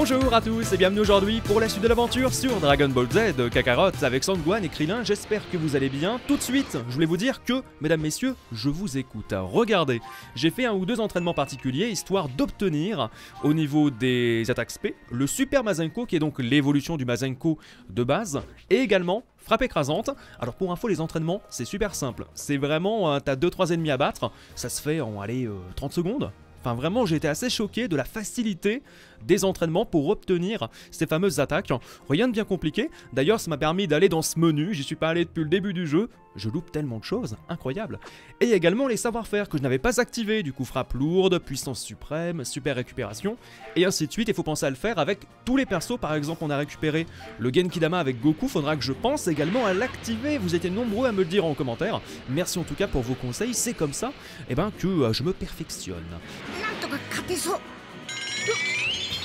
Bonjour à tous et bienvenue aujourd'hui pour la suite de l'aventure sur Dragon Ball Z Kakarot avec Sangwan et Krillin. J'espère que vous allez bien. Tout de suite, je voulais vous dire que, mesdames, messieurs, je vous écoute. Regardez, j'ai fait un ou deux entraînements particuliers histoire d'obtenir au niveau des attaques SP le Super Mazenko qui est donc l'évolution du Mazenko de base et également frappe écrasante. Alors pour info, les entraînements, c'est super simple. C'est vraiment, euh, t'as 2-3 ennemis à battre, ça se fait en, allez, 30 secondes. Enfin vraiment j'ai été assez choqué de la facilité des entraînements pour obtenir ces fameuses attaques. Rien de bien compliqué, d'ailleurs ça m'a permis d'aller dans ce menu, j'y suis pas allé depuis le début du jeu, je loupe tellement de choses, incroyable. Et également les savoir-faire que je n'avais pas activés, du coup frappe lourde, puissance suprême, super récupération, et ainsi de suite, il faut penser à le faire avec tous les persos, par exemple on a récupéré le Genkidama avec Goku, faudra que je pense également à l'activer, vous étiez nombreux à me le dire en commentaire, merci en tout cas pour vos conseils, c'est comme ça et eh ben, que euh, je me perfectionne.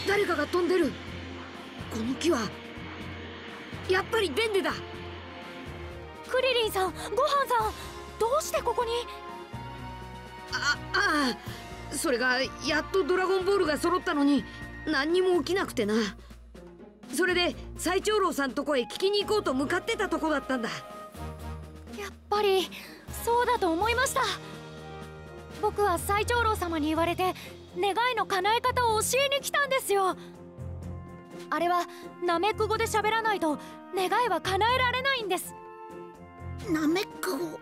誰かが飛んでる。この木はやっぱりデンデだ。クリリンさんごはんさんどうしてここに？あああそれがやっとドラゴンボールが揃ったのに何にも起きなくてな。それで最長老さんとこへ聞きに行こうと向かってたとこだったんだ。やっぱりそうだと思いました。僕は最長老様に言われて願いの叶え方を教えに来たんですよ。あれはナメック語で喋らないと願いは叶えられないんです。ナメック語？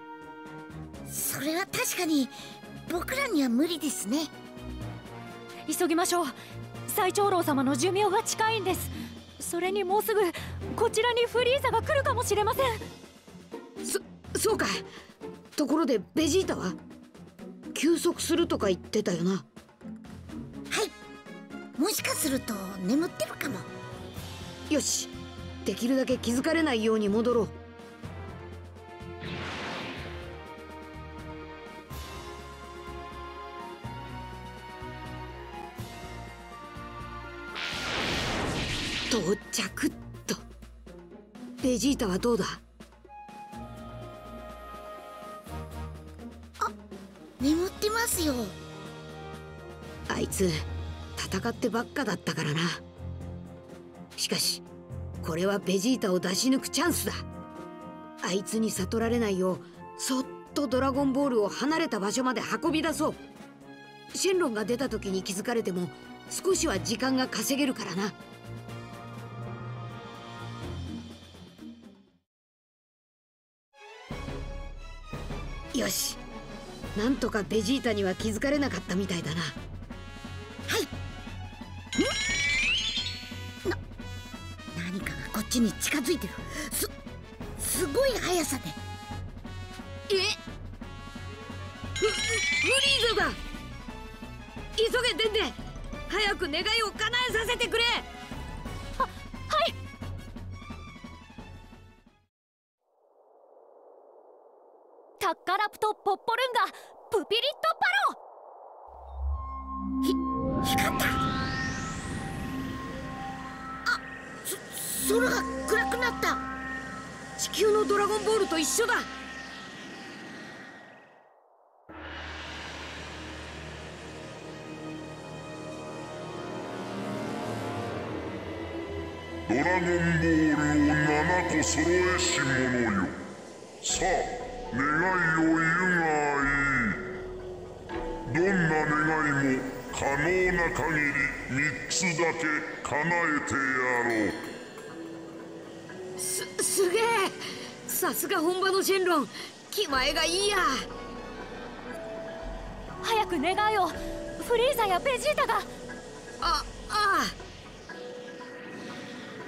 それは確かに僕らには無理ですね。急ぎましょう。最長老様の寿命が近いんです。それにもうすぐこちらにフリーザが来るかもしれません。そそうか。ところでベジータは？休息するとか言ってたよなもしかすると眠ってるかも。よし。できるだけ気づかれないように戻ろう。到着っと。ベジータはどうだ？あ眠ってますよ。あいつ戦ってばっかだったからな。しかしこれはベジータを出し抜くチャンスだ。あいつに悟られないようそっとドラゴンボールを離れた場所まで運び出そう。シェンロンが出た時に気づかれても少しは時間が稼げるからな。よし。なんとかベジータには気づかれなかったみたいだな。はい。ちに近づいてる。すすごい速さで。え？フフリーザだ。急げデンデ早く願いを叶えさせてくれ。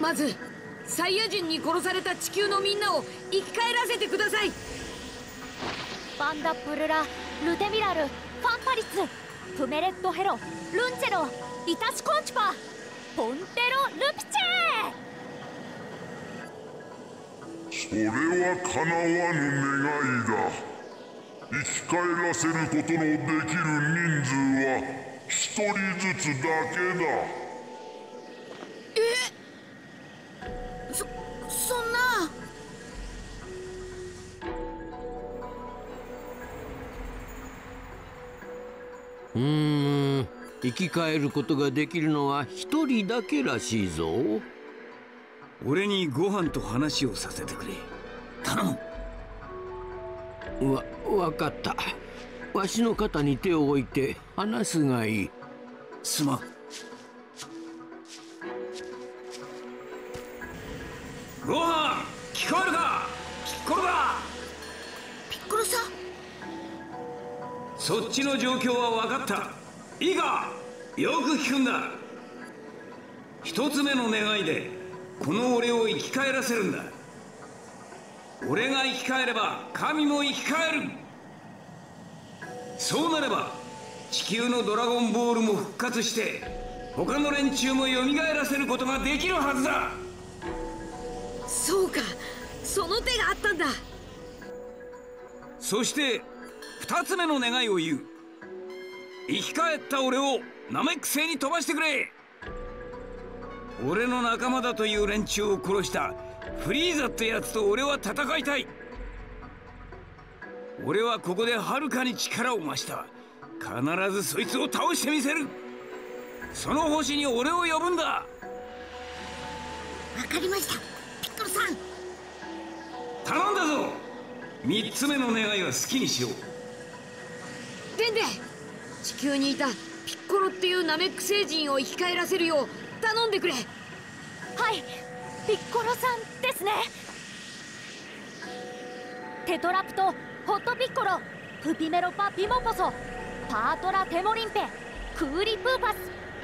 まずサイヤ人に殺された地球のみんなを生き返らせてください。バンダプルラルテミラルファンパリツプメレットヘロルンチェロイタチコンチパポンテロルピチェそれはかなわぬ願いだ。生き返らせることのできる人数は一人ずつだけだ。うーん生き返ることができるのは一人だけらしいぞ。俺にご飯と話をさせてくれ。頼む。わ分かった。わしの肩に手を置いて話すがいい。すまん。ご飯聞こえるか？ピッコロだそっちの状況は分かった。いいか？よく聞くんだ。一つ目の願いでこの俺を生き返らせるんだ。俺が生き返れば神も生き返る。そうなれば地球のドラゴンボールも復活して他の連中も蘇らせることができるはずだ。そうか。その手があったんだ。そして二つ目の願いを言う。生き返った俺をナメック星に飛ばしてくれ。俺の仲間だという連中を殺したフリーザってやつと俺は戦いたい。俺はここではるかに力を増した。必ずそいつを倒してみせる。その星に俺を呼ぶんだ。わかりました。ピッコロさん。頼んだぞ。三つ目の願いは好きにしようデンデ地球にいたピッコロっていうナメック星人を生き返らせるよう頼んでくれ。はい。ピッコロさんですね。テトラプトホットピッコロプピメロパピモポソパートラテモリンペクーリプーパス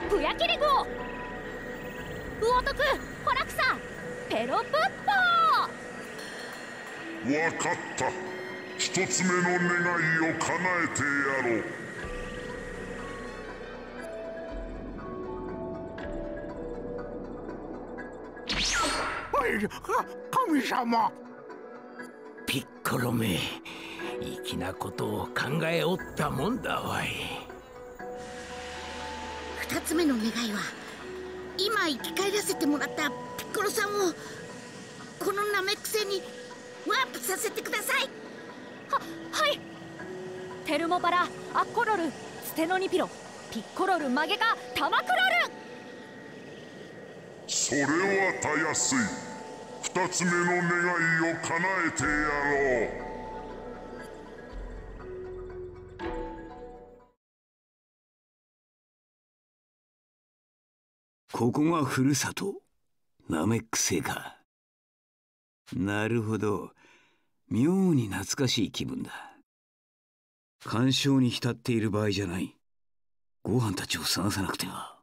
プヤキリグオウオトクホラクサペロプッポわかった一つ目の願いを叶えてやろう。神様。ピッコロめ粋なことを考えおったもんだわい。二つ目の願いは今生き返らせてもらったピッコロさんをこのナメック星にワープさせてくださいははい。テルモパラアッコロルステノニピロピッコロルマゲカタマクロル。それはたやすい。二つ目の願いを叶えてやろう。ここがふるさと？ナメック星か。なるほど妙に懐かしい気分だ。干渉に浸っている場合じゃない。ご飯たちを探さなくては。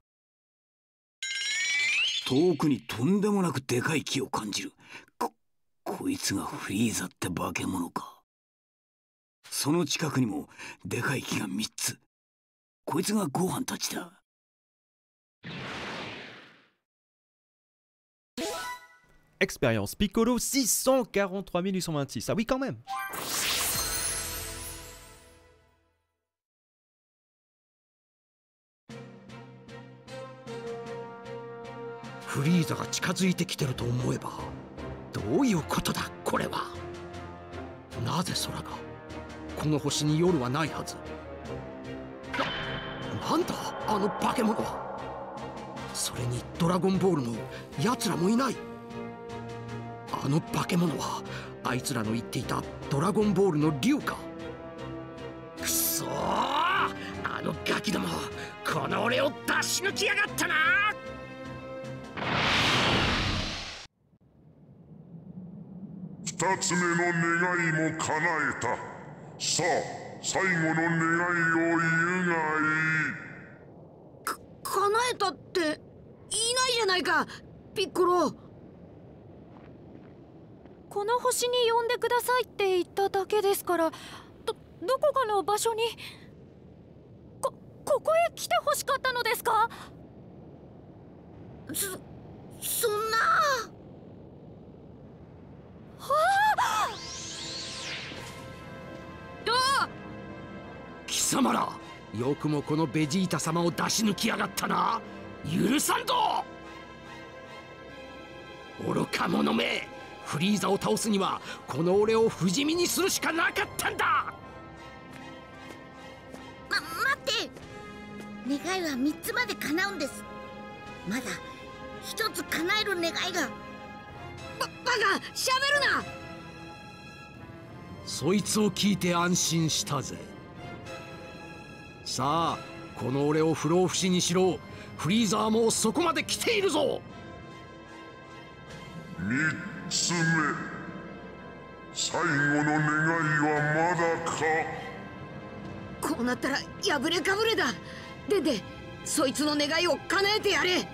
遠くにとんでもなくでかい木を感じる。ここいつがフリーザって化け物か。その近くにもでかい木が3つ。こいつがご飯たちだ。Expérience Piccolo 643 826. Ah oui quand même. フリーザが近づいてきてると思えばどういうことだこれは。なぜ空がこの星に夜はないはず。ななんだあの化け物は。それにドラゴンボールも奴らもいない。あの化け物はあいつらの言っていたドラゴンボールの竜か？くそーあのガキどもこの俺を出し抜きやがったな！二つ目の願いも叶えた。さあ最後の願いを言うがいい。か叶えたっていないじゃないかピッコロこの星に呼んでくださいって言っただけですからどどこかの場所にこここへ来てほしかったのですか？そそんな。はあ！どう？貴様らよくもこのベジータ様を出し抜きやがったな。許さんぞ愚か者めフリーザを倒すにはこの俺を不死身にするしかなかったんだ。ま待って。願いは3つまで叶うんです。まだ一つ叶える願いが。ババカしゃべるな。そいつを聞いて安心したぜ。さあこの俺を不老不死にしろ。フリーザーもそこまで来ているぞ。3最後の願いはまだか？こうなったら破れかぶれだ。ででそいつの願いを叶えてやれ。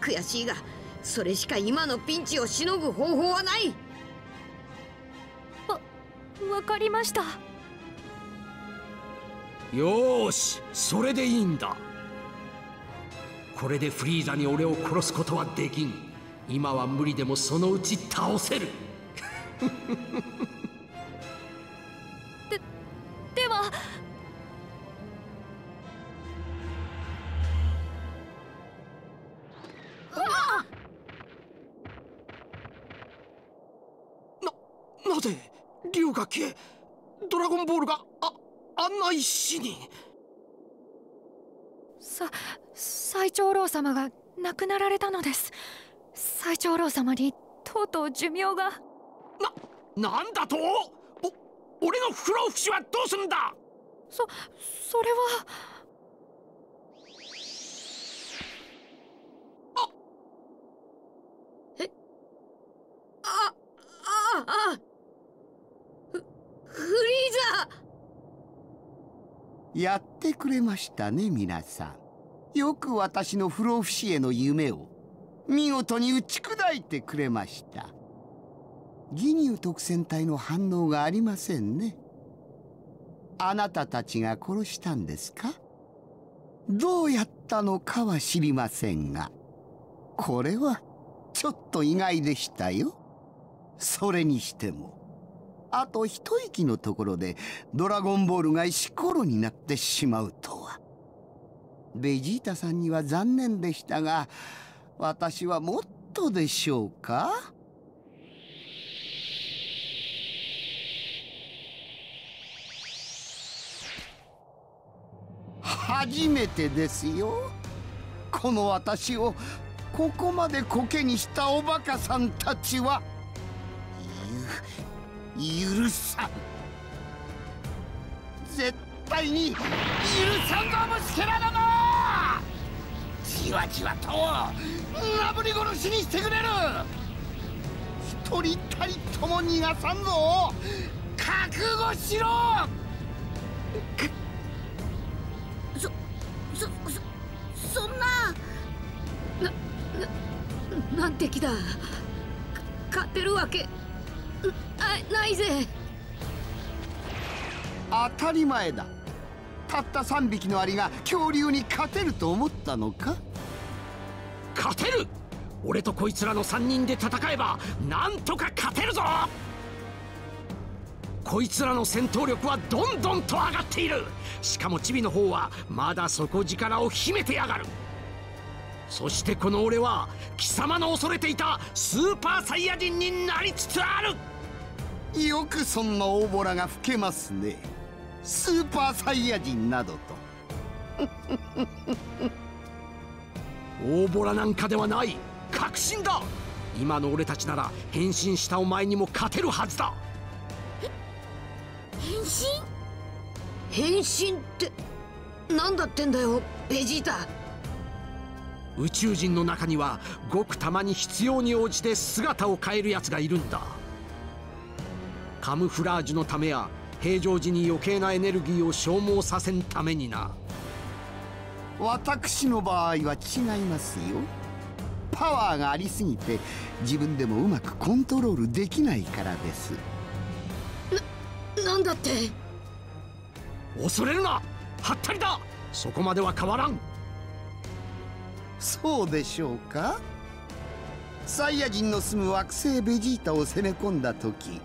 悔しいがそれしか今のピンチをしのぐ方法はない。わわかりました。よーしそれでいいんだ。これでフリーザに俺を殺すことはできん今は無理でもそのうち倒せる。ででは。ななぜ竜が消えドラゴンボールがああんな石に？さ最長老様が亡くなられたのです最長老様にとうとう寿命が。ななんだと？お俺の不老不死はどうすんだ？そそれは。あ。ああフフリーザ。やってくれましたね皆さん。よく私の不老不死への夢を見事に打ち砕いてくれました。ギニュー特戦隊の反応がありませんね。あなたたちが殺したんですか？どうやったのかは知りませんが。これはちょっと意外でしたよ。それにしても。あと一息のところでドラゴンボールが石ころになってしまうとは。ベジータさんには残念でしたが私はもっとでしょうか？初めてですよ。この私をここまでコケにしたおバカさんたちは。ゆ許さん。絶対に許さんぞ虫けらどもじわじわとなぶり殺しにしてくれる。一人たりとも逃がさんぞ。覚悟しろ。そそそそんな。ななんて気だ。勝てるわけ。あないぜ。当たり前だ。たった3匹のアリが恐竜に勝てると思ったのか？勝てる。俺とこいつらの3人で戦えばなんとか勝てるぞ。こいつらの戦闘力はどんどんと上がっている。しかもチビの方はまだ底力を秘めてやがる。そしてこの俺は貴様の恐れていたスーパーサイヤ人になりつつある。よくそんな大ボラが吹けますね。スーパーサイヤ人などと。大ボラなんかではない確信だ。今の俺たちなら変身したお前にも勝てるはずだ。変身？変身って何だってんだよベジータ。宇宙人の中にはごくたまに必要に応じて姿を変えるやつがいるんだ。カムフラージュのためや平常時に余計なエネルギーを消耗させんためにな私の場合は違いますよ。パワーがありすぎて自分でもうまくコントロールできないからです。ななんだって？恐れるな！はったりだ！そこまでは変わらん！そうでしょうか？サイヤ人の住む惑星ベジータを攻め込んだ時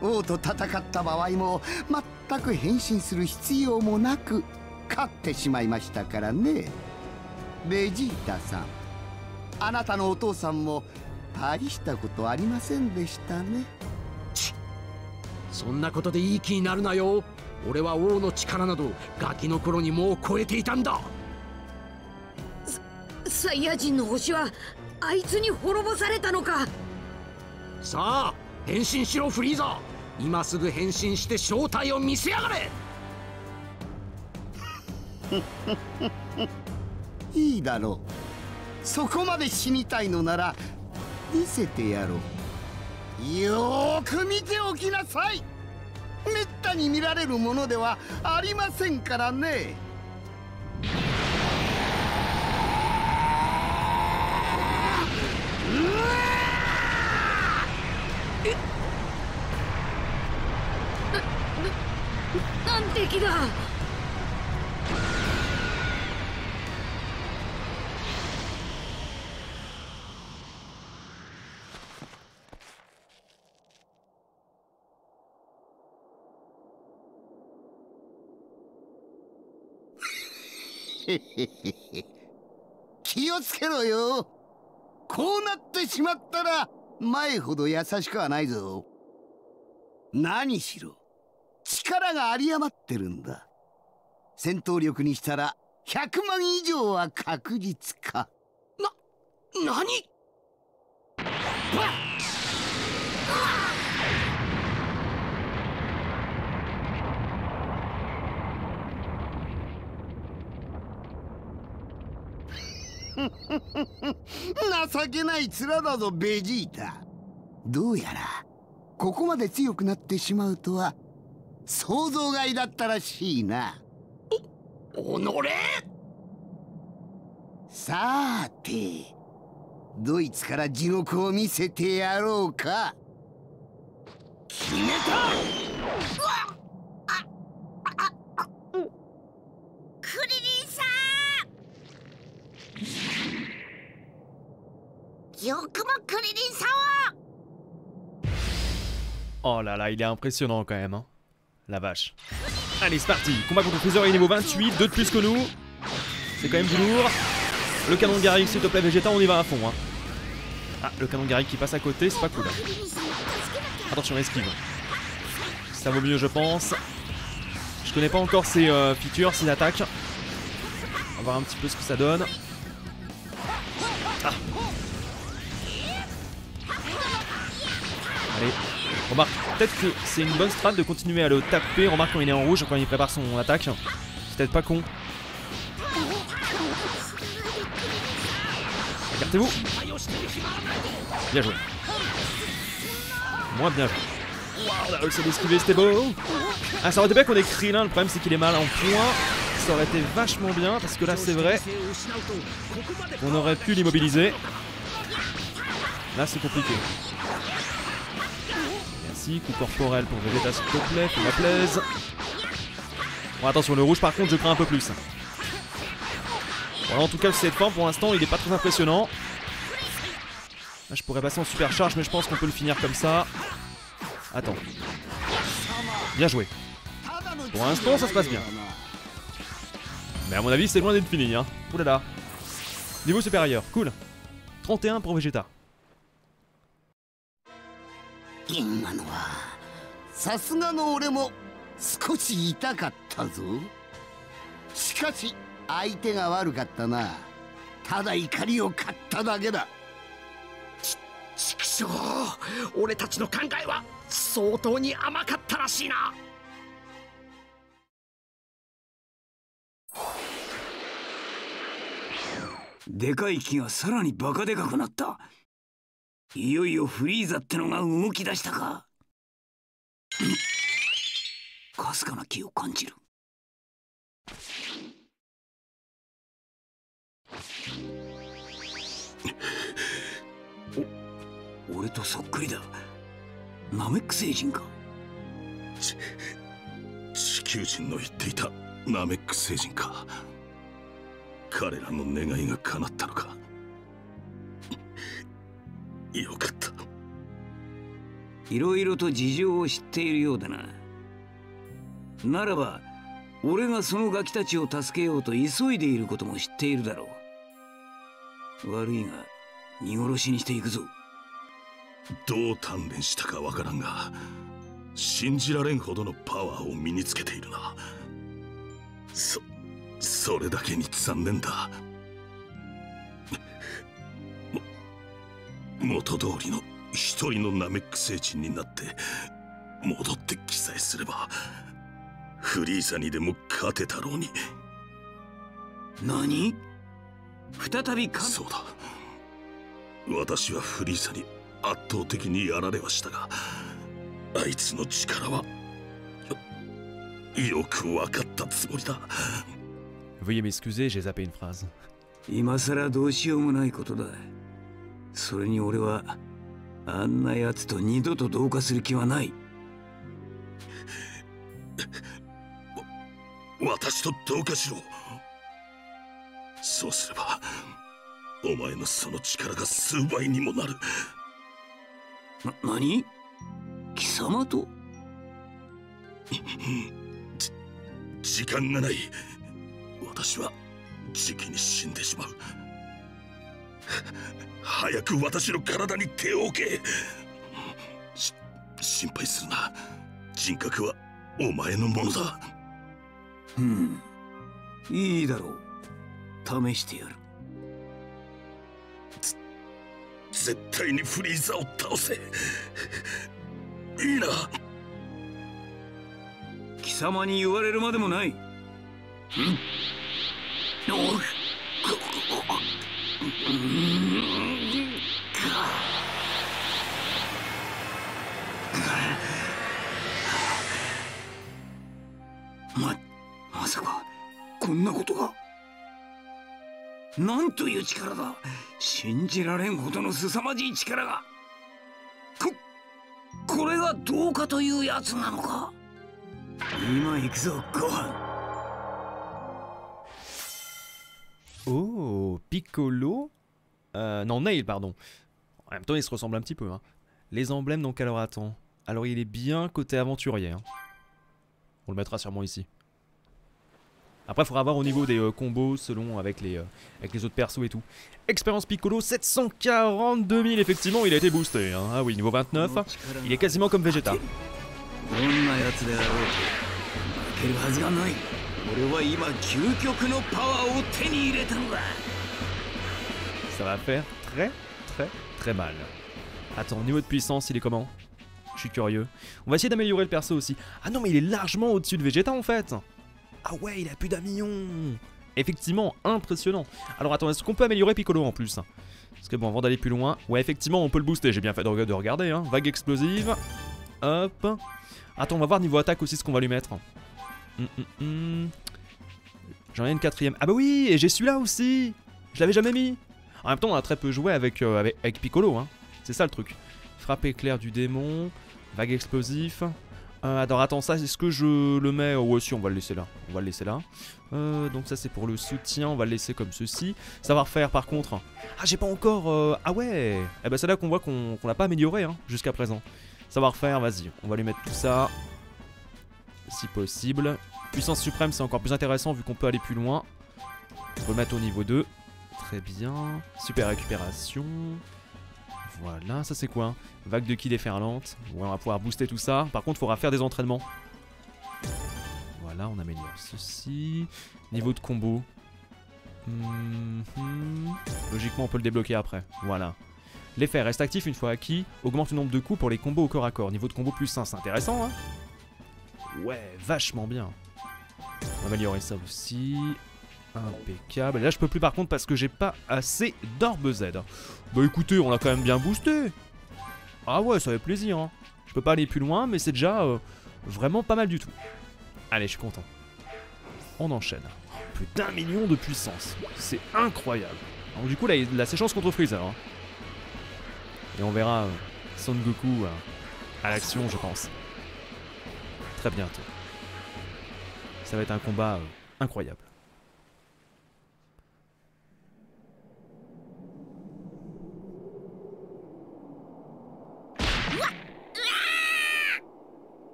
王と戦った場合も全く変身する必要もなく勝ってしまいましたからね。ベジータさんあなたのお父さんも大したことありませんでしたね。そんなことでいい気になるなよ。俺は王の力などガキの頃にもう超えていたんだ。サイヤ人の星はあいつに滅ぼされたのか。さあ変身しろフリーザ今すぐ変身して正体を見せやがれいいだろう。そこまで死にたいのなら見せてやろう。よく見ておきなさい。めったに見られるものではありませんからね。気をつけろよ。こうなってしまったら前ほど優しくはないぞ。何しろ力が有り余ってるんだ。戦闘力にしたら100万以上は確実か。な何？情けない面だぞベジータ。どうやらここまで強くなってしまうとは想像外だったらしいな。おのれ。さーてドイツから地獄を見せてやろうか。決めた。よくもクリリンさんを Oh là là, il est impressionnant quand même. Hein. La vache. Allez, c'est parti. Combat contre Freezer est niveau 28, 2 de plus que nous. C'est quand même du lourd. Le canon de Garrick, s'il te plaît, Vegeta, on y va à fond. Hein. Ah, le canon de Garrick qui passe à côté, c'est pas cool. Attention, esquive. Ça vaut mieux, je pense. Je connais pas encore ses euh, features, ses attaques. On va voir un petit peu ce que ça donne. Ah. Allez, Remarque, peut-être que c'est une bonne strat de continuer à le taper. Remarque quand il est en rouge, quand il prépare son attaque. C'est peut-être pas con. Écartez-vous. Bien joué. Moins bien joué. Waouh, on a réussi à l'esquiver, c'était beau. Ah, ça aurait été bien qu'on ait Krillin. Le problème, c'est qu'il est mal en point. Ça aurait été vachement bien parce que là, c'est vrai. On aurait pu l'immobiliser. Là, c'est compliqué. Merci, coup corporel pour Vegeta s'il te plaît, la plaise. Bon attention, le rouge par contre je crains un peu plus. Voilà en tout cas cette forme pour l'instant il est pas très impressionnant. Je pourrais passer en super charge mais je pense qu'on peut le finir comme ça. Attends. Bien joué. Pour l'instant ça se passe bien. Mais à mon avis c'est loin d'être fini hein. Oulala. Niveau supérieur, cool. 31 pour Vegeta. 今のはさすがの俺も少し痛かったぞ。しかし相手が悪かったな。ただ怒りを買っただけだ。畜生俺たちの考えは相当に甘かったらしいな。でかい木がさらにバカでかくなったいよいよフリーザってのが動き出したか。かすかな気を感じる。お俺とそっくりだ。ナメック星人か。地球人の言っていたナメック星人か。彼らの願いが叶ったのか。よかった。いろいろと事情を知っているようだな。ならば俺がそのガキたちを助けようと急いでいることも知っているだろう。悪いが見殺しにしていくぞ。どう鍛錬したかわからんが信じられんほどのパワーを身につけているな。そそれだけに残念だ元通りの一人のナメック星人になって戻って記載すればフリーザにでも勝てたろうに。何？再びか？そうだ。私はフリーザに圧倒的にやられはしたがあいつの力はよよく分かったつもりだ。Veuillez m'excuser, j'ai zappé une phrase. 今さらどうしようもないことだそれに俺はあんな奴と二度と同化する気はない。私と同化しろ。そうすればお前のその力が数倍にもなる。な何？貴様と？時間がない。私はじきに死んでしまう早く私の体に手を置け。し心配するな。人格はお前のものだ。うん。いいだろう。試してやる。絶対にフリーザを倒せ。いいな。貴様に言われるまでもない ままさかこんなことがなんという力だ。信じられんほどの凄まじい力が。ここれがどうかというやつなのか。今行くぞご飯。Oh, Piccolo. Euh, non, Nail, pardon. En même temps, ils se ressemblent un petit peu. Hein. Les emblèmes, donc alors attends. Alors, il est bien côté aventurier. hein. On le mettra sûrement ici. Après, il faudra voir au niveau des euh, combos selon avec les, euh, avec les autres persos et tout. Expérience Piccolo, 742 000, effectivement, il a été boosté. hein. Ah oui, niveau 29. Il est quasiment comme Vegeta. Ça va faire très, très, très mal. Attends, niveau de puissance, il est comment? Je suis curieux. On va essayer d'améliorer le perso aussi. Ah non, mais il est largement au-dessus de Vegeta en fait Ah ouais, il a plus d'un Effectivement, impressionnant. Alors attends, est-ce qu'on peut améliorer Piccolo en plus? Parce que bon, avant d'aller plus loin... Ouais, effectivement, on peut le booster. J'ai bien fait de, de regarder, hein. Vague explosive. Hop. Attends, on va voir niveau attaque aussi ce qu'on va lui mettre. Hum, hum, hum. J'en ai une quatrième. Ah bah oui, et j'ai celui-là aussi Je l'avais jamais mis en même temps, on a très peu joué avec, euh, avec, avec Piccolo, hein. C'est ça le truc. Frappe éclair du démon, vague explosif. Euh, alors attends, ça, est-ce que je le mets? Oh, ouais, si, on va le laisser là. On va le laisser là. Euh, donc ça, c'est pour le soutien. On va le laisser comme ceci. Savoir-faire, par contre. Ah, j'ai pas encore. Ah ouais Eh ben, c'est là qu'on voit qu'on l'a pas amélioré hein, jusqu'à présent. Savoir-faire, vas-y. On va lui mettre tout ça. Si possible. Puissance suprême, c'est encore plus intéressant vu qu'on peut aller plus loin. On peut mettre au niveau 2. Très bien. Super récupération. Voilà, ça c'est quoi hein? Vague de ki déferlante. Ouais, on va pouvoir booster tout ça. Par contre, il faudra faire des entraînements. Voilà, on améliore ceci. Niveau de combo. Mhm. Logiquement, on peut le débloquer après. Voilà. L'effet reste actif une fois acquis. Augmente le nombre de coups pour les combos au corps à corps. Niveau de combo plus 1, c'est intéressant, hein? Ouais, vachement bien. On va améliorer ça aussi. Impeccable. Là, je peux plus par contre parce que j'ai pas assez d'orbe Z. Bah écoutez, on l'a quand même bien boosté. Ah ouais, ça fait plaisir. Hein. Je peux pas aller plus loin, mais c'est déjà euh, vraiment pas mal du tout. Allez, je suis content. On enchaîne. Plus d'un million de puissance. C'est incroyable. Donc du coup, là, il a ses chances contre Freezer. hein. Et on verra euh, Son Goku euh, à l'action, je pense. Très bientôt. Ça va être un combat incroyable.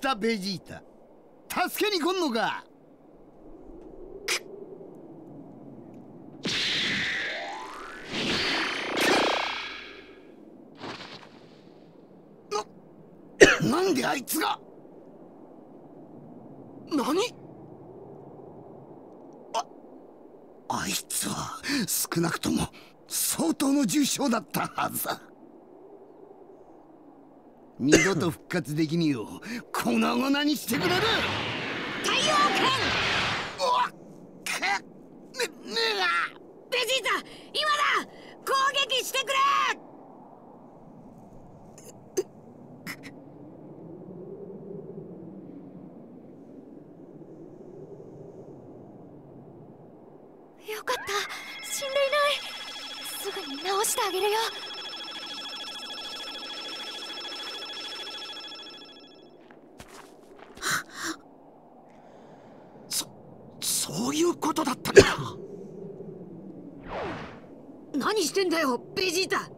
たベジータ。助けに来んのか。ななんであいつが。何？ああいつは少なくとも相当の重傷だったはずだ。二度と復活できねえよ粉々にしてくれる。太陽剣おっくねねえがベジータ今だ攻撃してくれよかった死んでいないすぐに治してあげるよそそういうことだったんだ何してんだよベジータ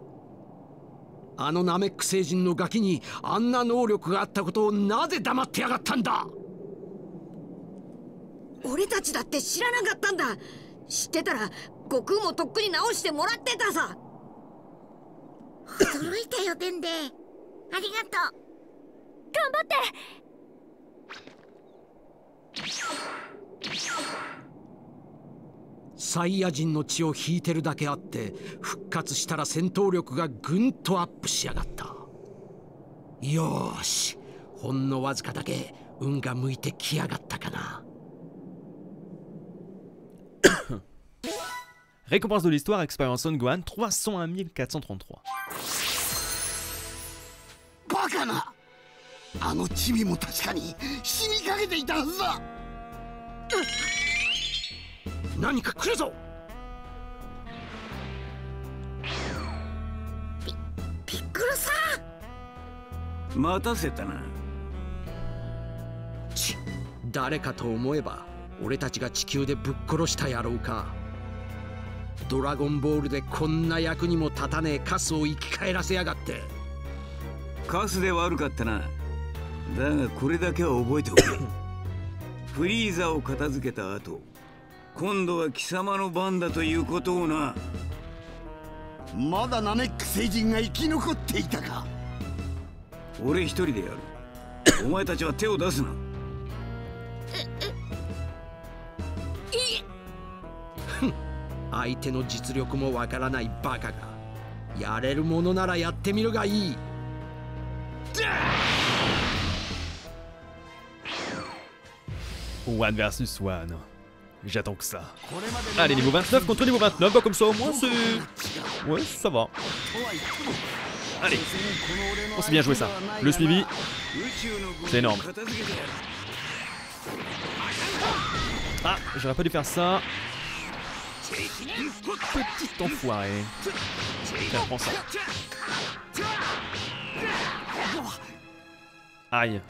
あのナメック星人のガキにあんな能力があったことをなぜ黙ってやがったんだ？俺たちだって知らなかったんだ。知ってたら悟空もとっくに直してもらってたさ。驚いたよデンデ。ありがとう。頑張ってサイヤ人の血を引いてるだけあって復活したら戦闘力がぐんとアップしやがった。よーしほんのわずかだけ運が向いてきやがったかな。Récompense de l'histoire, expérience Son Gohan, 301 433. バカな。あのチビも確かに死にかけていたはずだ何か来るぞ！ピッコロさん。待たせたな。ち誰かと思えば俺たちが地球でぶっ殺した野郎か。ドラゴンボールでこんな役にも立たねえカスを生き返らせやがって。カスで悪かったな。だがこれだけは覚えておけ。フリーザを片付けた後今度は貴様の番だということをな。まだナメック星人が生き残っていたか。俺一人でやる。お前たちは手を出すな。相手の実力もわからないバカがやれるものならやってみるがいい One versus One. J'attends que ça. Allez, niveau 29 contre niveau 29, bah comme ça au moins c'est... Ouais, ça va. Allez. Oh, c'est bien joué ça. Le suivi, c'est énorme. Ah, j'aurais pas dû faire ça. Petit enfoiré. Tiens, prends ça. Aïe.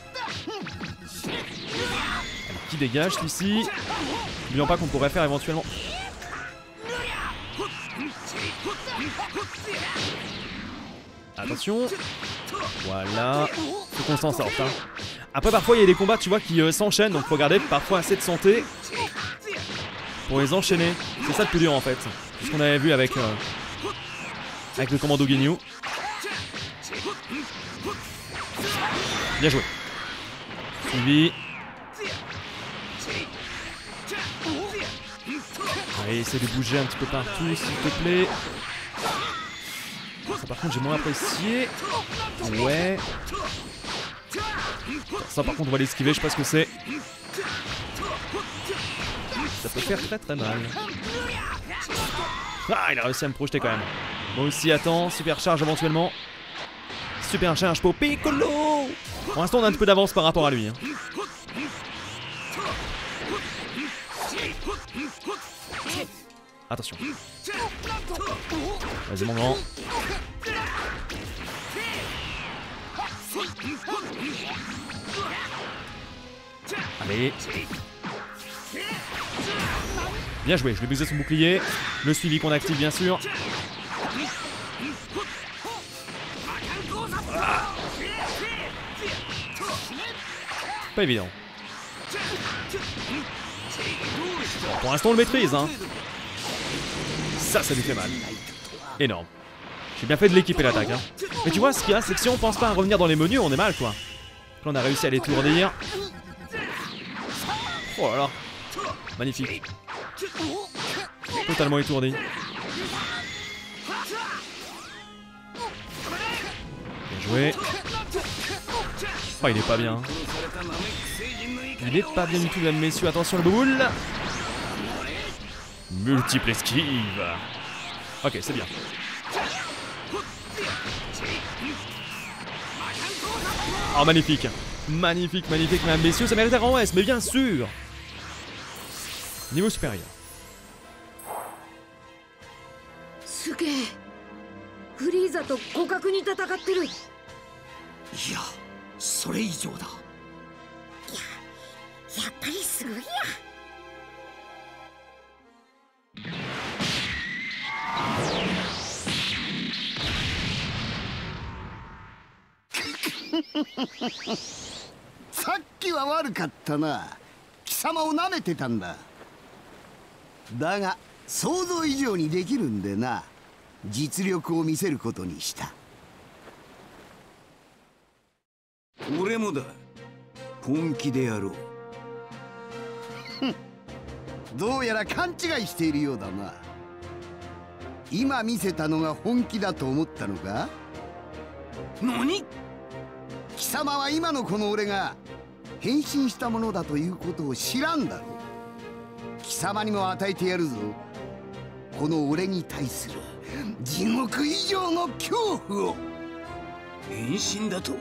Allez, qui dégage celui-ci N'oublions pas qu'on pourrait faire éventuellement. Attention. Voilà. Faut qu'on s'en sorte. Hein. Après, parfois, il y a des combats, tu vois, qui euh, s'enchaînent. Donc, faut garder parfois assez de santé pour les enchaîner. C'est ça le plus dur en fait. C'est ce qu'on avait vu avec, euh, avec le commando Ginyu. Bien joué. Suivi. Allez, essaie de bouger un petit peu partout, s'il te plaît. Ça, par contre, j'ai moins apprécié. Ouais. Ça, par contre, on va l'esquiver, je sais pas ce que c'est. Ça peut faire très très mal. Ah, il a réussi à me projeter quand même. Moi aussi, attends, super charge éventuellement. Super charge pour Piccolo Pour l'instant, on a un peu d'avance par rapport à lui. hein. Attention. Vas-y, mon grand. Allez. Bien joué, je vais brisé son bouclier. Le suivi qu'on active, bien sûr. Pas évident. Pour l'instant, on le maîtrise, hein. Ça, ça lui fait mal. Énorme. J'ai bien fait de l'équiper l'attaque, hein. Mais tu vois, ce qu'il y a, c'est que si on pense pas à revenir dans les menus, on est mal, quoi. On a réussi à l'étourdir. Oh là là. Magnifique. Totalement étourdi. Bien joué. Oh, il est pas bien. Il est pas bien du tout, mesdames, messieurs. Attention, le boule. Multiple esquive. Ok, c'est bien. Oh, magnifique. Magnifique, magnifique, mesdames, messieurs. Ça mérite un rang S, mais bien sûr. Niveau supérieur. すげえフリーザと互角に戦ってるいやそれ以上だやっ ぱりすごいやさっきは悪かったな。貴様を舐めてたんだ。だが想像以上にできるんでな。実力を見せることにした。俺もだ。本気でやろう。どうやら勘違いしているようだな。今見せたのが本気だと思ったのか？何？貴様は今のこの俺が変身したものだということを知らんだろう。貴様にも与えてやるぞ。この俺に対する地獄以上の恐怖を。変身だと？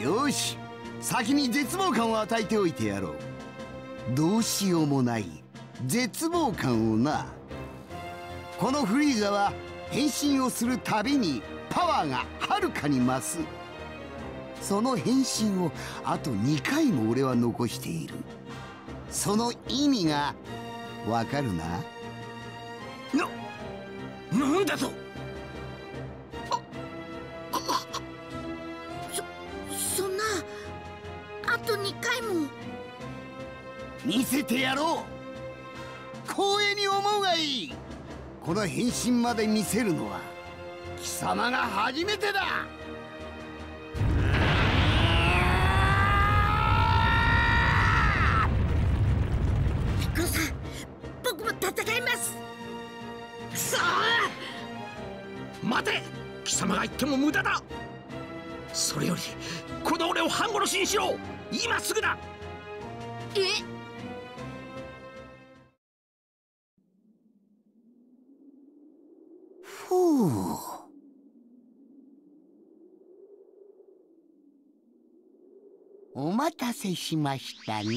よし。先に絶望感を与えておいてやろう。どうしようもない絶望感をな。このフリーザは変身をするたびにパワーがはるかに増す。その変身をあと2回も俺は残している。その意味がわかるな？ななんだと？そそんなあと2回も。見せてやろう光栄に思うがいい。この変身まで見せるのは貴様が初めてだ。僕も戦います。くそ待て貴様が言っても無駄だ。それよりこの俺を半殺しにしろ。今すぐだ。え？ふ うお待たせしましたね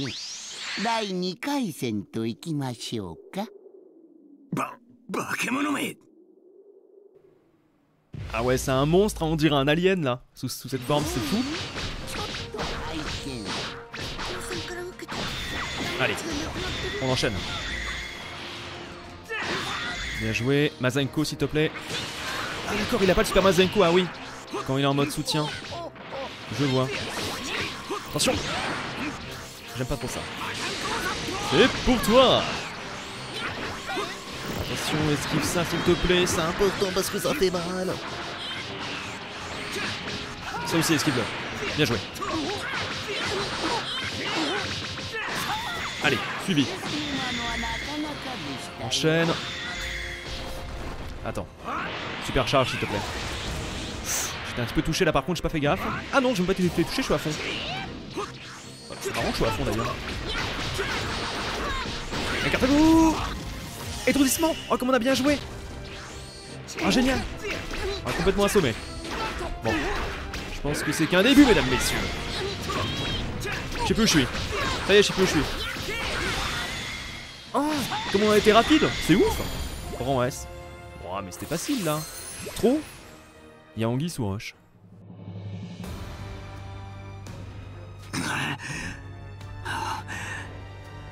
第2回戦といきましょうかば化け物め Ah ouais, c'est un monstre, on dirait un alien là, sous, sous cette forme, c'est fou. さんから受けた Allez, on enchaîne. Bien joué, Mazenko s'il te plaît. Ah d'accord, il a pas le super Mazenko, ah oui. Quand il est en mode soutien. Je vois. Attention J'aime pas trop ça. C'est pour toi Attention, esquive ça s'il te plaît, c'est important parce que ça fait mal. Ça aussi, esquive-le. Bien joué. Allez, suivi. Enchaîne. Attends. Super charge s'il te plaît. J'étais un petit peu touché là par contre, j'ai pas fait gaffe. Ah non, j'ai même pas été touché, je suis à fond. C'est marrant, je suis à fond d'ailleurs. Écartez-vous Étourdissement Oh, comme on a bien joué Ah, génial On a complètement assommé. Bon. Je pense que c'est qu'un début, mesdames, messieurs. Je sais plus où je suis. Ça y est, je sais plus où je suis. Oh Comment on a été rapide C'est ouf Rang S. Oh, mais c'était facile là. Trop. Y a Anguille sous roche.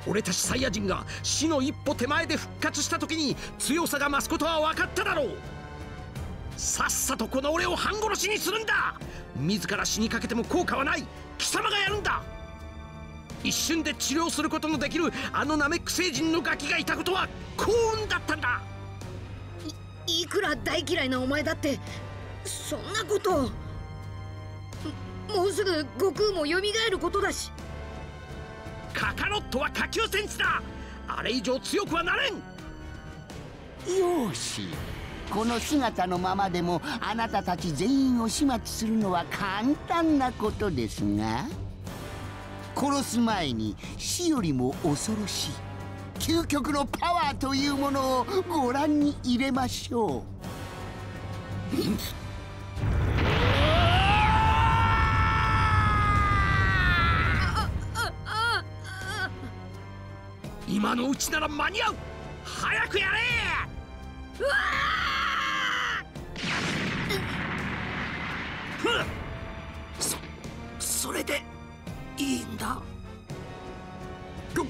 俺たちサイヤ人が死の一歩手前で復活した時に強さが増すことは分かっただろうさっさとこの俺を半殺しにするんだ自ら死にかけても効果はない貴様がやるんだ一瞬で治療することのできるあのナメック星人のガキがいたことは幸運だったんだいくら大嫌いなお前だってそんなこと。ももうすぐ悟空も蘇ることだし。カカロットは下級戦士だ。あれ以上強くはなれん。よし。この姿のままでもあなたたち全員を始末するのは簡単なことですが殺す前に死よりも恐ろしい究極のパワーというものをご覧に入れましょう。今のうちなら間に合う。早くやれうわそそれでいいんだ。ご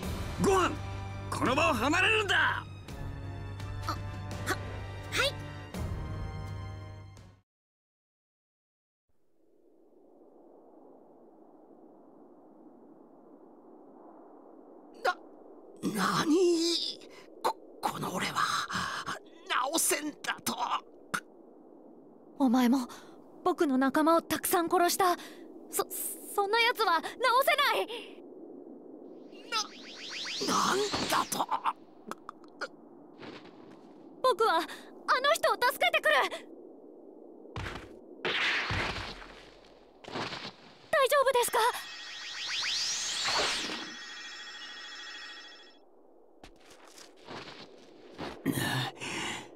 ご飯。この場を離れるんだ！お前も僕の仲間をたくさん殺した。そそんな奴は治せないななんだと。僕はあの人を助けてくる。大丈夫ですか？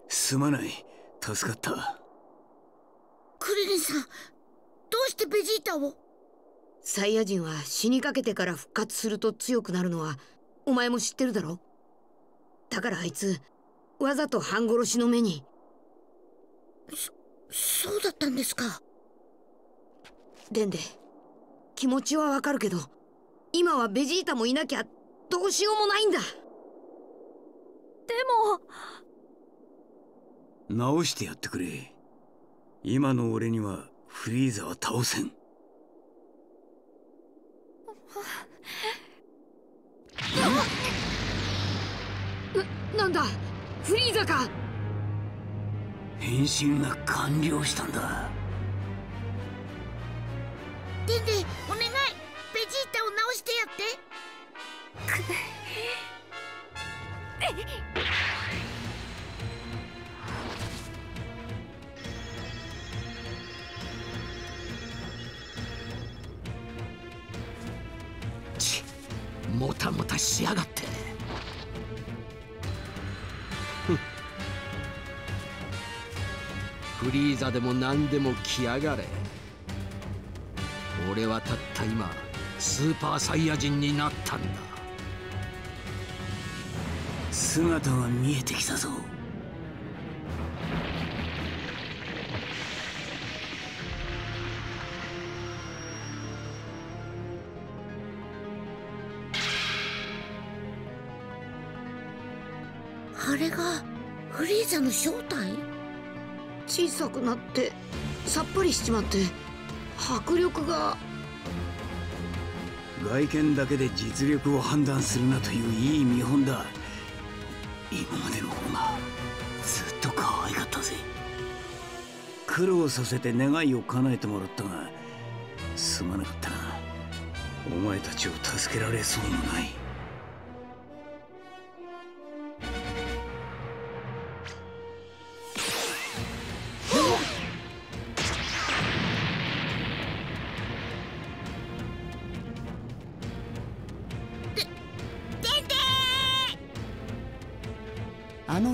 すまない。助かった。クリリンさんどうしてベジータを？サイヤ人は死にかけてから復活すると強くなるのはお前も知ってるだろ？だからあいつわざと半殺しの目に。そそうだったんですか？デンデ気持ちはわかるけど今はベジータもいなきゃどうしようもないんだ。でも。直してやってくれ。今の俺にはフリーザは倒せん ななんだ？フリーザか？変身が完了したんだ。デンデお願い。ベジータを直してやって。も たしやがって。フリーザでも何でも来やがれ。俺はたった今スーパーサイヤ人になったんだ。姿は見えてきたぞ。フリーザの正体？小さくなってさっぱりしちまって迫力が。外見だけで実力を判断するなといういい見本だ。今までの方がずっと可愛かったぜ。苦労させて願いを叶えてもらったがすまなかったな。お前たちを助けられそうもない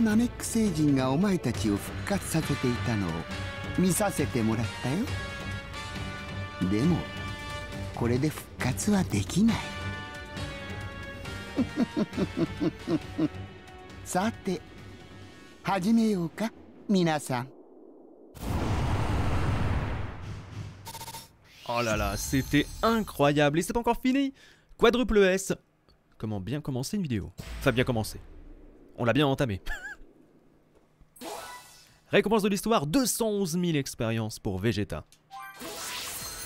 星人がお前たちを復活させていたのを見させてもらったよでもこれで復活はできないさて始めようか皆さん Oh là là, c'était incroyable et c'est pas encore fini Quadruple S Comment bien commencer une vidéo Enfin bien commencer. On l'a bien entamé. Récompense de l'histoire, 211 000 expériences pour Vegeta.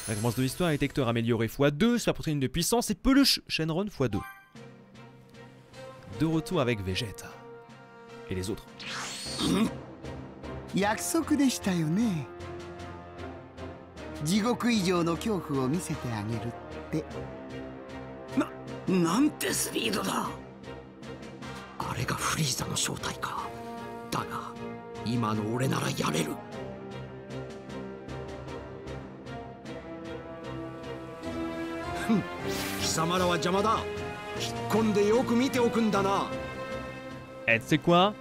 Récompense de l'histoire, détecteur amélioré x2, super protéine de puissance et peluche Shenron x2. De retour avec Vegeta. Et les autres. 約束でしたよね地獄以上の恐怖を見せてあげるってななんてスピードだあれがフリーザの正体か だが今の俺ならやれるふん貴様らは邪魔だ引っ込んでよく見ておくんだな Et tu sais quoi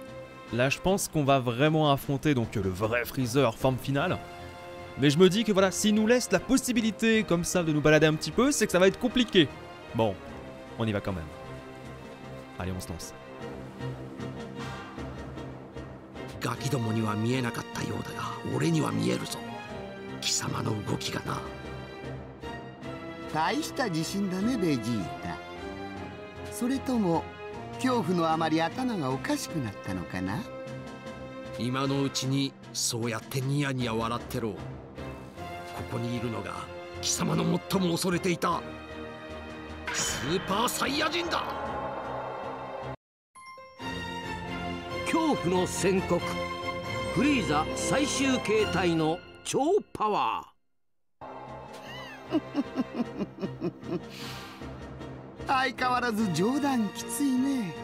Là, je pense qu'on va vraiment affronter donc le vrai Freezer forme finale. Mais je me dis que voilà, s'il nous laisse la possibilité comme ça de nous balader un petit peu, c'est que ça va être compliqué. Bon, on y va quand même. Allez, on se lance. どもには見えなかったようだが俺には見えるぞ。貴様の動きがな。大した自信だねベジータ。それとも恐怖のあまり頭がおかしくなったのかな？今のうちにそうやってニヤニヤ笑ってろ。ここにいるのが貴様の最も恐れていたスーパーサイヤ人だ。恐怖の宣告フリーザ最終形態の超パワ相変わらず冗談きついね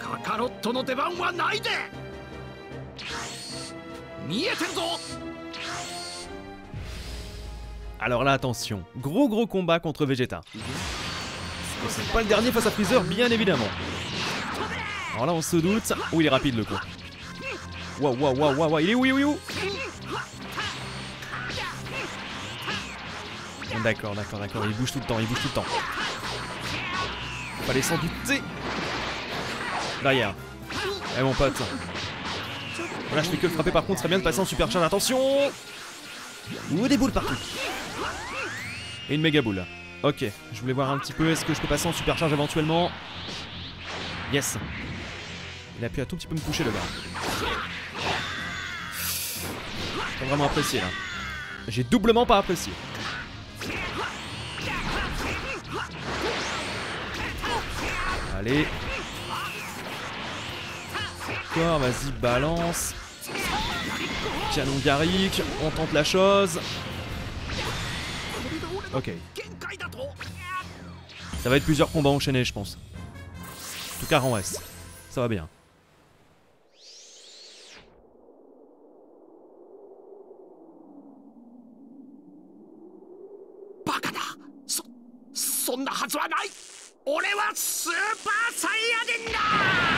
カカロットの出番はないで見えてるぞ Alors là, attention, gros gros combat contre Vegeta. C'est pas le dernier face à Freezer, bien évidemment. Alors là, on se doute. Oh, il est rapide le coup. Waouh, waouh, waouh, waouh, il est où, il est où, D'accord, d'accord, d'accord, il bouge tout le temps, il bouge tout le temps. Fallait s'en douter. Derrière. Eh mon pote. Voilà, je fais que le frapper par contre, serait bien de passer en super charge. Attention Ouh, des boules partout. Et une méga boule. Ok, je voulais voir un petit peu, est-ce que je peux passer en super charge éventuellement Yes. Il a pu un tout petit peu me coucher le gars. J'ai pas vraiment apprécié là. J'ai doublement pas apprécié. Allez. Encore, vas-y, balance. Canon Garrick, on tente la chose. Ok. Ça va être plusieurs combats enchaînés, je pense. En tout cas, en S. Ça va bien. はない。俺はスーパーサイヤ人だ。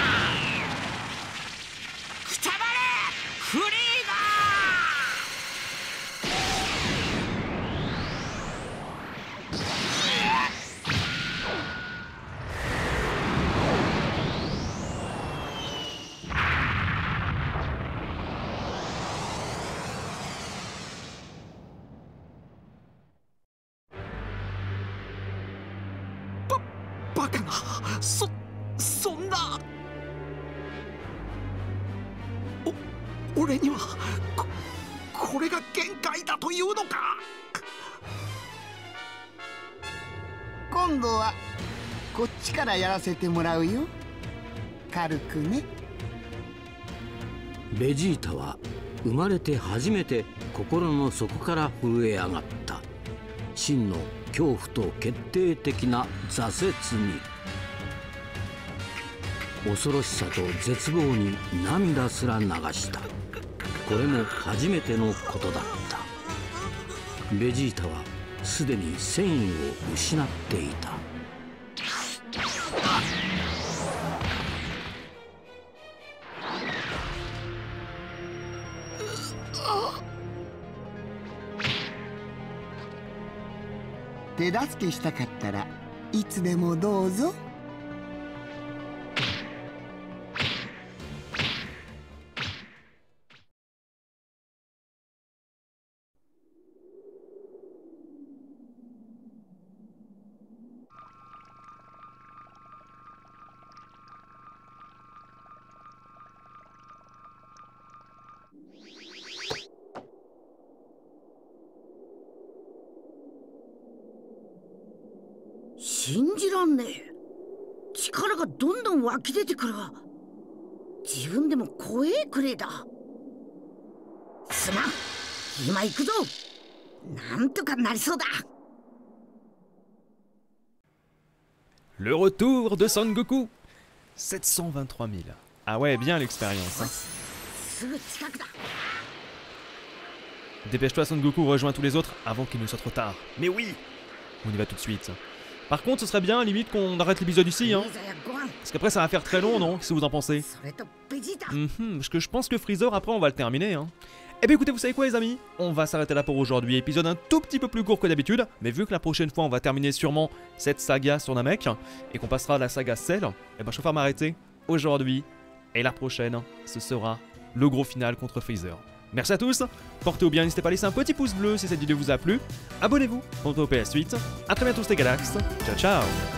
バカなそそんな。お俺にはここれが限界だというのか。今度はこっちからやらせてもらうよ。軽くね。ベジータは生まれて初めて心の底から震え上がった。真の恐怖と決定的な挫折に。恐ろしさと絶望に涙すら流した。これも初めてのことだった。ベジータはすでに戦意を失っていた。手助けしたかったらいつでもどうぞ。信じらんねえ力がどんどん湧き出てくるわ自分でも怖えくれだすまん今行くぞなんとかなりそうだ Le retour de Son Goku 723 000. Ah ouais, bien l'expérience. hein. すぐ近くだ Dépêche-toi Son Goku, rejoins tous les autres avant qu'il ne soit trop tard. Mais oui On y va tout de suite. Par contre, ce serait bien, limite, qu'on arrête l'épisode ici, hein. Parce qu'après, ça va faire très long, non? Si vous en pensez? Mhm, parce que je pense que Freezer, après, on va le terminer, hein. Eh bien écoutez, vous savez quoi les amis? On va s'arrêter là pour aujourd'hui, épisode un tout petit peu plus court que d'habitude, mais vu que la prochaine fois on va terminer sûrement cette saga sur Namek, et qu'on passera à la saga Cell, eh ben je préfère m'arrêter aujourd'hui, et la prochaine, ce sera le gros final contre Freezer. Merci à tous, portez-vous bien, n'hésitez pas à laisser un petit pouce bleu si cette vidéo vous a plu, abonnez-vous pour ne pas louper la suite, à très bientôt c'était Galax, ciao ciao